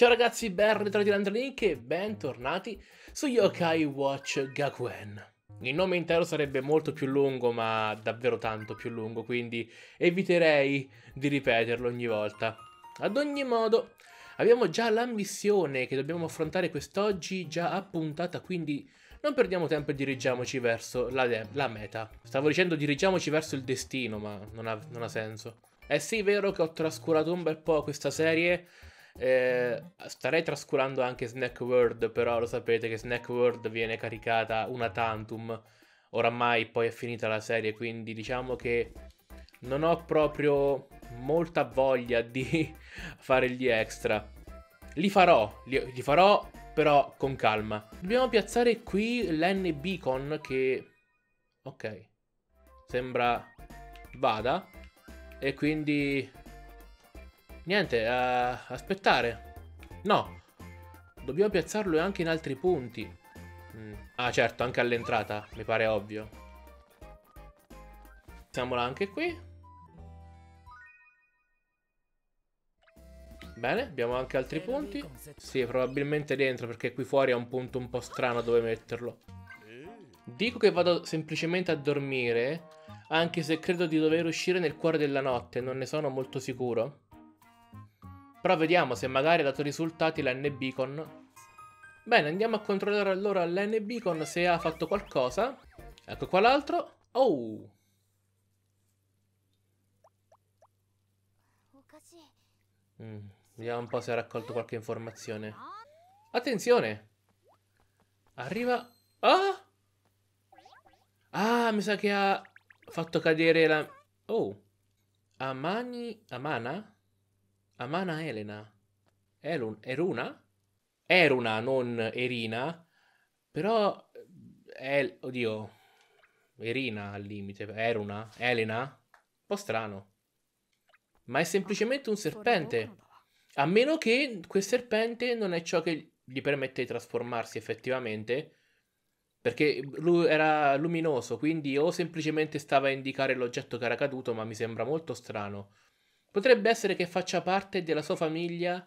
Ciao ragazzi, ben ritrovati Link e bentornati su Yokai Watch Gakuen. Il nome intero sarebbe molto più lungo, ma davvero tanto più lungo, quindi eviterei di ripeterlo ogni volta. Ad ogni modo, abbiamo già la missione che dobbiamo affrontare quest'oggi già appuntata, quindi non perdiamo tempo e dirigiamoci verso la, la meta. Stavo dicendo dirigiamoci verso il destino, ma non ha, non ha senso. Eh sì, è vero che ho trascurato un bel po' questa serie, eh, starei trascurando anche Snack World, però lo sapete che Snack World viene caricata una tantum. Oramai poi è finita la serie, quindi diciamo che non ho proprio molta voglia di fare gli extra. Li farò, li, li farò però con calma. Dobbiamo piazzare qui l'N Beacon che... Ok. Sembra vada. E quindi Niente, uh, aspettare. No. Dobbiamo piazzarlo anche in altri punti. Mm. Ah, certo, anche all'entrata. Mi pare ovvio. Mettiamola anche qui. Bene, abbiamo anche altri punti. Sì, probabilmente dentro, perché qui fuori è un punto un po' strano dove metterlo. Dico che vado semplicemente a dormire, anche se credo di dover uscire nel cuore della notte, non ne sono molto sicuro. Però vediamo se magari ha dato risultati l'N-Beacon. Bene, andiamo a controllare allora l'N-Beacon se ha fatto qualcosa. Ecco qua l'altro. Oh! Mm, vediamo un po' se ha raccolto qualche informazione. Attenzione! Arriva... Ah! Ah, mi sa che ha fatto cadere la... Oh! Amani... Amana? Amana Elena. Elun, Eruna? Eruna, non Erina. Però... El, oddio. Erina al limite. Eruna? Elena? Un po' strano. Ma è semplicemente un serpente. A meno che quel serpente non è ciò che gli permette di trasformarsi effettivamente. Perché lui era luminoso, quindi o semplicemente stava a indicare l'oggetto che era caduto, ma mi sembra molto strano. Potrebbe essere che faccia parte della sua famiglia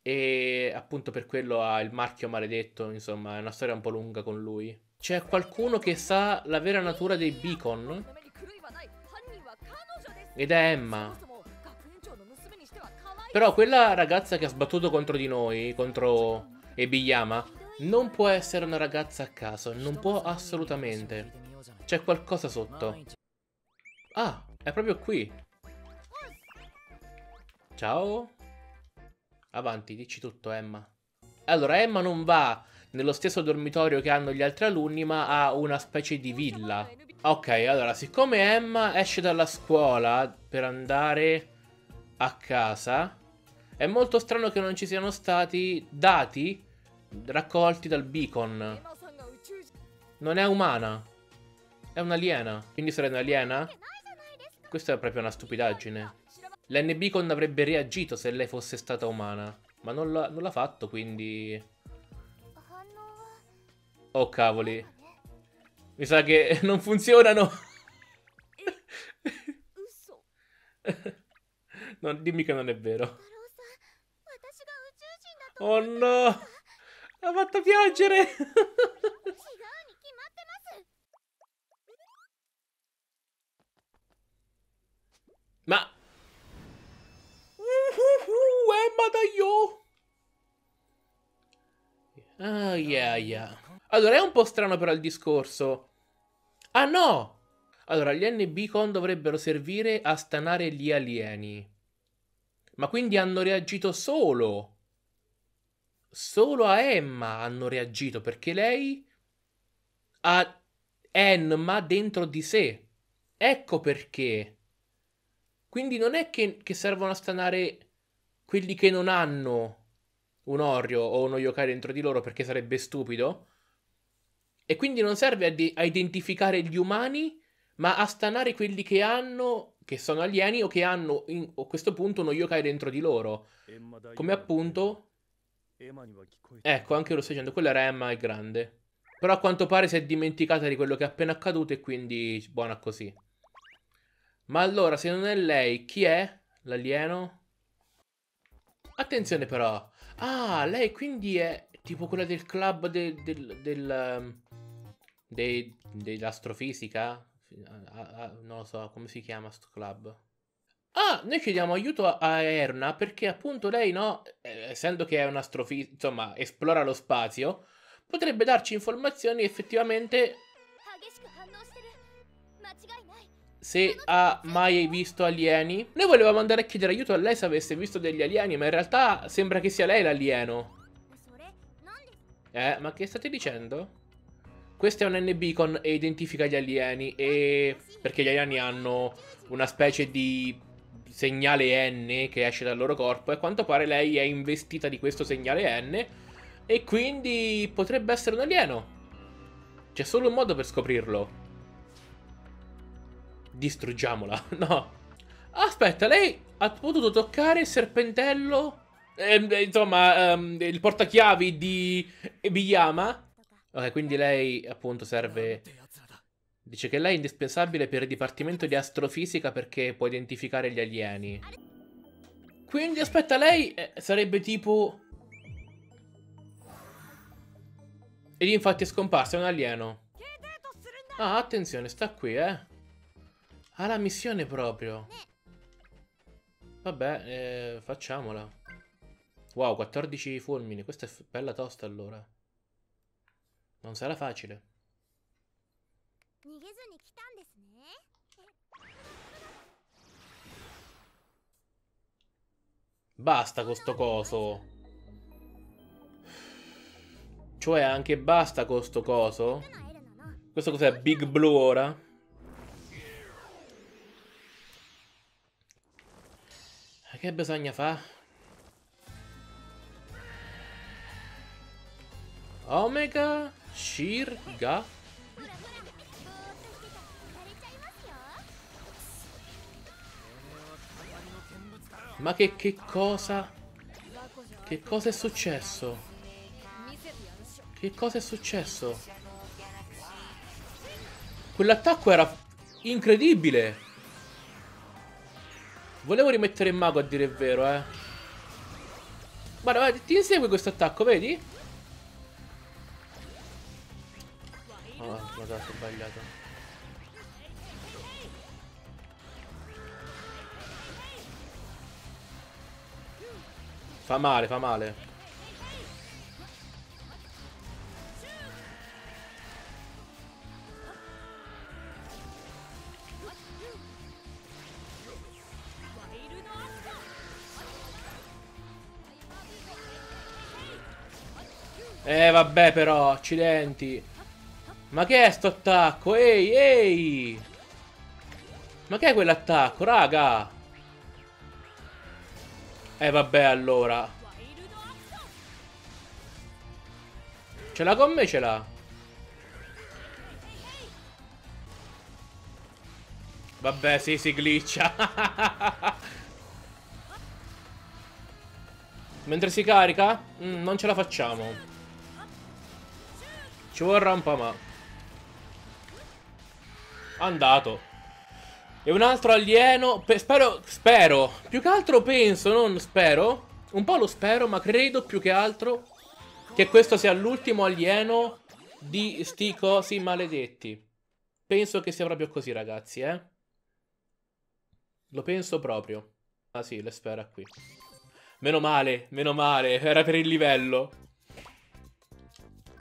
e appunto per quello ha il marchio maledetto, insomma, è una storia un po' lunga con lui. C'è qualcuno che sa la vera natura dei beacon? Ed è Emma. Però quella ragazza che ha sbattuto contro di noi, contro Ebiyama, non può essere una ragazza a caso, non può assolutamente. C'è qualcosa sotto. Ah, è proprio qui. Ciao. Avanti, dici tutto, Emma. Allora, Emma non va nello stesso dormitorio che hanno gli altri alunni, ma ha una specie di villa. Ok, allora, siccome Emma esce dalla scuola per andare a casa, è molto strano che non ci siano stati dati raccolti dal beacon. Non è umana. È un'aliena. Quindi sarebbe un'aliena? Questa è proprio una stupidaggine. L'N-Beacon avrebbe reagito se lei fosse stata umana. Ma non l'ha fatto, quindi... Oh, cavoli. Mi sa che non funzionano. no, dimmi che non è vero. Oh no! Ha fatto piangere! Ma Ah, yeah, yeah. Allora, è un po' strano però il discorso. Ah, no! Allora, gli N-Beacon dovrebbero servire a stanare gli alieni. Ma quindi hanno reagito solo. Solo a Emma hanno reagito, perché lei ha Enma dentro di sé. Ecco perché. Quindi non è che, che servono a stanare quelli che non hanno un Oreo o uno yokai dentro di loro perché sarebbe stupido. E quindi non serve a, di- a identificare gli umani, ma a stanare quelli che hanno, che sono alieni o che hanno in, a questo punto uno yokai dentro di loro. Come appunto... Ecco, anche lo sto dicendo, quella era Emma è grande. Però a quanto pare si è dimenticata di quello che è appena accaduto e quindi buona così. Ma allora, se non è lei, chi è l'alieno? Attenzione però, Ah, lei quindi è tipo quella del club del... del, del um, dei, dell'astrofisica? Non lo so, come si chiama sto club? Ah, noi chiediamo aiuto a Erna perché appunto lei, no, eh, essendo che è un astrofisica, insomma, esplora lo spazio, potrebbe darci informazioni effettivamente se ha mai visto alieni. Noi volevamo andare a chiedere aiuto a lei se avesse visto degli alieni, ma in realtà sembra che sia lei l'alieno. Eh, ma che state dicendo? Questo è un N-Beacon e identifica gli alieni e... Perché gli alieni hanno una specie di segnale N che esce dal loro corpo e a quanto pare lei è investita di questo segnale N e quindi potrebbe essere un alieno. C'è solo un modo per scoprirlo. Distruggiamola. No. Aspetta, lei ha potuto toccare il serpentello? Eh, insomma, um, il portachiavi di Biyama? Ok, quindi lei appunto serve... Dice che lei è indispensabile per il dipartimento di astrofisica perché può identificare gli alieni. Quindi aspetta, lei eh, sarebbe tipo... Ed infatti è scomparsa, è un alieno. Ah, attenzione, sta qui, eh. Ha la missione proprio. Vabbè, eh, facciamola. Wow, 14 fulmini. Questa è bella tosta allora. Non sarà facile. Basta con sto coso. Cioè anche basta con sto coso? Questo cos'è? Big Blue ora? Che bisogna fare? Omega Shirga Ma che, che cosa? Che cosa è successo? Che cosa è successo? Quell'attacco era incredibile Volevo rimettere in mago a dire il vero, eh. Guarda, guarda, ti insegue questo attacco, vedi? Oh, madonna, ho sbagliato. Fa male, fa male. Eh vabbè però, accidenti. Ma che è sto attacco? Ehi, ehi! Ma che è quell'attacco, raga? Eh vabbè allora. Ce l'ha con me, ce l'ha. Vabbè, sì, si glitcha. Mentre si carica? Mm, non ce la facciamo. Ci vorrà un po' ma... Andato. E un altro alieno... spero... Spero. Più che altro penso, non spero. Un po' lo spero, ma credo più che altro che questo sia l'ultimo alieno di sti cosi maledetti. Penso che sia proprio così, ragazzi, eh. Lo penso proprio. Ah sì, le spera qui. Meno male, meno male. Era per il livello.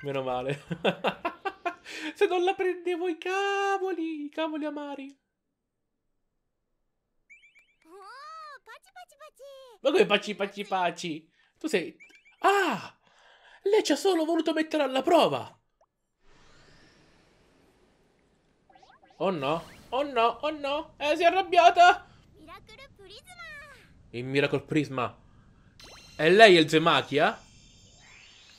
Meno male. Se non la prendevo i cavoli, i cavoli amari. Ma come paci paci paci? Tu sei... Ah! Lei ci ha solo voluto mettere alla prova. Oh no, oh no, oh no. Eh, si è arrabbiata. Il Miracle Prisma. È lei il Zemachia?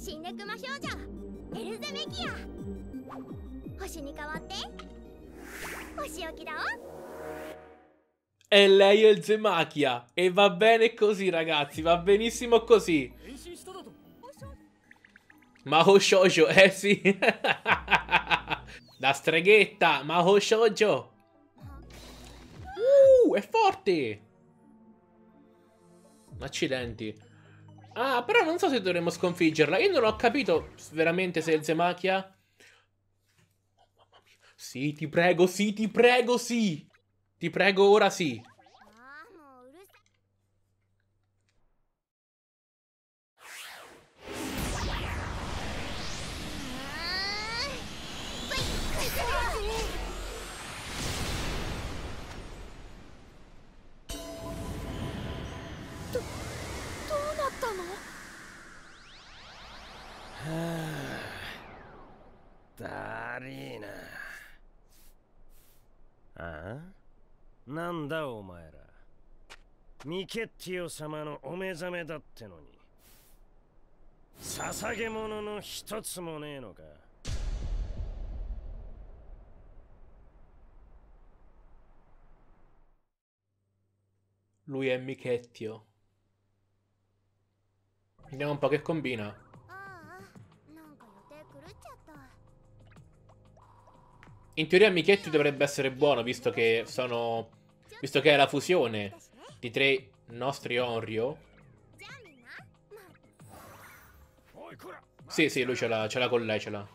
少女魔法使い新レク魔少女エルゼメキア星に代わってお仕置きだお E lei è il Zemachia. E va bene così, ragazzi. Va benissimo così. 変身しただと Maho Shoujo, eh sì. da streghetta, Maho Shoujo. Uh, è forte. Accidenti. Ah, però non so se dovremmo sconfiggerla. Io non ho capito veramente se è Zemachia. Sì, ti prego, sì, ti prego, sì. Ti prego, ora sì. だお前らミケッティオ様のお目覚めだってのに捧げ物の一つもねえのか Lui è Michettio. Vediamo un po' che combina. ああなんか予定狂っちゃった In teoria Michettio dovrebbe essere buono, visto che sono... Visto che è la fusione di tre nostri Onryo. Sì, sì, lui ce l'ha, ce l'ha con lei, ce l'ha.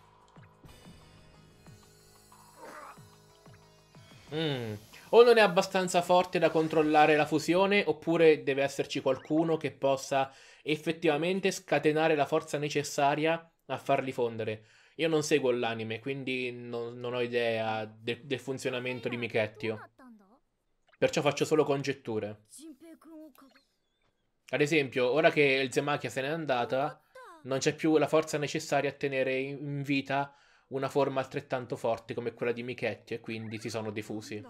Mm. O non è abbastanza forte da controllare la fusione, oppure deve esserci qualcuno che possa effettivamente scatenare la forza necessaria a farli fondere. Io non seguo l'anime, quindi non, non ho idea de del funzionamento di Michettio. Perciò faccio solo congetture. Ad esempio, ora che il Zemachia se n'è andata, non c'è più la forza necessaria a tenere in vita una forma altrettanto forte come quella di Michetti e quindi si sono diffusi.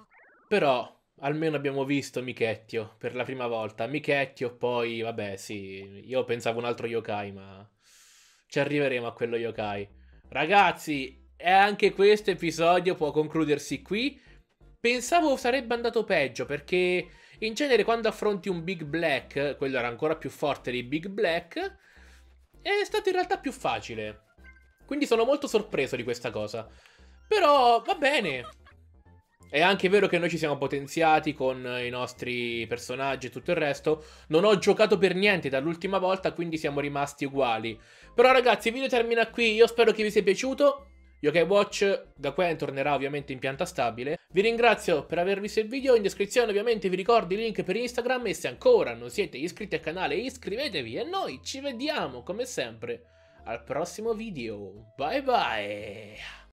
Però, almeno abbiamo visto Michettio per la prima volta. Michettio poi, vabbè, sì, io pensavo un altro yokai, ma ci arriveremo a quello yokai. Ragazzi, e anche questo episodio può concludersi qui. Pensavo sarebbe andato peggio perché in genere quando affronti un Big Black, quello era ancora più forte dei Big Black, è stato in realtà più facile. Quindi sono molto sorpreso di questa cosa. Però va bene. È anche vero che noi ci siamo potenziati con i nostri personaggi e tutto il resto. Non ho giocato per niente dall'ultima volta, quindi siamo rimasti uguali. Però ragazzi, il video termina qui. Io spero che vi sia piaciuto. Yokai Watch da qua tornerà ovviamente in pianta stabile. Vi ringrazio per aver visto il video. In descrizione ovviamente vi ricordo i link per Instagram. E se ancora non siete iscritti al canale iscrivetevi. E noi ci vediamo come sempre al prossimo video. Bye bye.